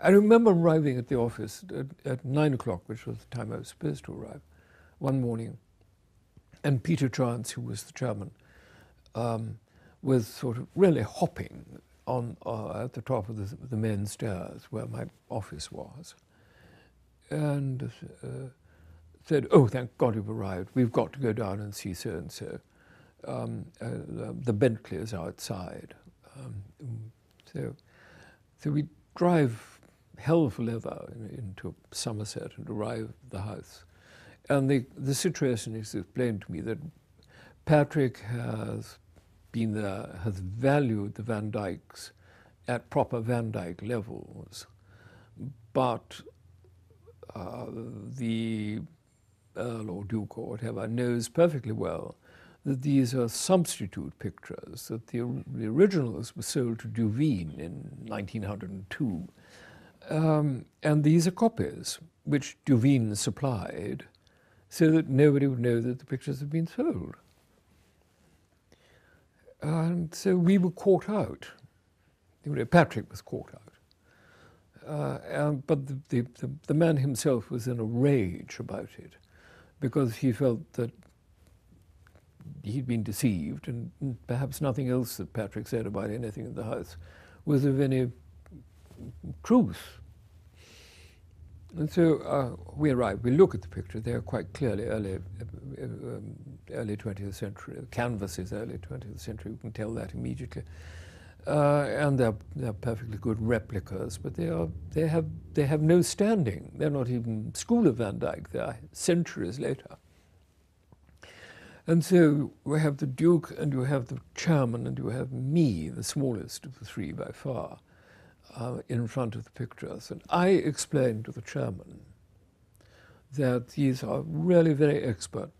I remember arriving at the office at, at nine o'clock, which was the time I was supposed to arrive, one morning, and Peter Chance, who was the chairman, um, was sort of really hopping on uh, at the top of the, the main stairs where my office was, and uh, said, "Oh, thank God you've arrived. We've got to go down and see so and so. Um, uh, the Bentley is outside." Um, so, so we drive hell for leather into Somerset and arrive at the house. And the, the situation is explained to me that Patrick has been there, has valued the Van Dycks at proper Van Dyck levels, but uh, the Earl or Duke or whatever knows perfectly well that these are substitute pictures, that the, the originals were sold to Duveen in 1902. Um, and these are copies which Duveen supplied so that nobody would know that the pictures had been sold. And so we were caught out. Patrick was caught out. Uh, and, but the, the, the, the man himself was in a rage about it because he felt that he'd been deceived, and perhaps nothing else that Patrick said about anything in the house was of any truth. And so uh, we arrive, we look at the picture, they are quite clearly early, uh, um, early 20th century, canvas is early 20th century, we can tell that immediately. Uh, and they're, they're perfectly good replicas, but they, are, they, have, they have no standing. They're not even school of Van Dyck, they're centuries later. And so we have the Duke and you have the chairman and you have me, the smallest of the three by far, uh, in front of the pictures. And I explained to the chairman that these are really very expert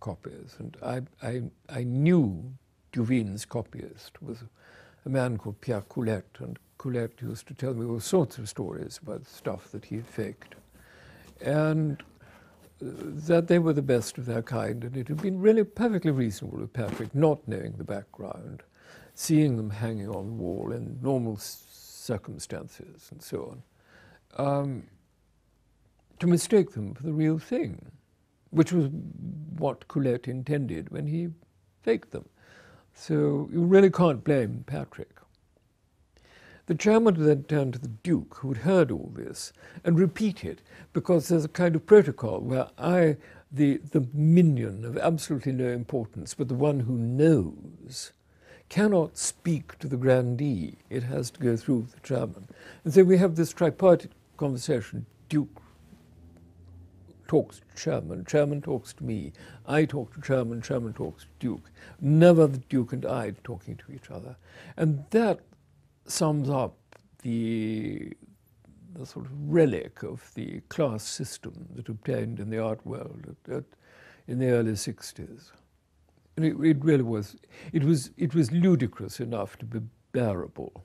copies. And I, I, I knew Duveen's copyist was a man called Pierre Coulette. And Coulette used to tell me all sorts of stories about stuff that he had faked. And that they were the best of their kind, and it had been really perfectly reasonable with Patrick, not knowing the background, seeing them hanging on the wall in normal circumstances and so on, um, to mistake them for the real thing, which was what Coulette intended when he faked them. So you really can't blame Patrick. The chairman then turned to the Duke, who had heard all this, and repeated, because there's a kind of protocol where I, the, the minion of absolutely no importance, but the one who knows, cannot speak to the grandee. It has to go through the chairman. And so we have this tripartite conversation. Duke talks to chairman, chairman talks to me, I talk to chairman, chairman talks to Duke. Never the Duke and I talking to each other. And that sums up the, the sort of relic of the class system that obtained in the art world at, at, in the early 60s. And it, it really was, it was, it was ludicrous enough to be bearable.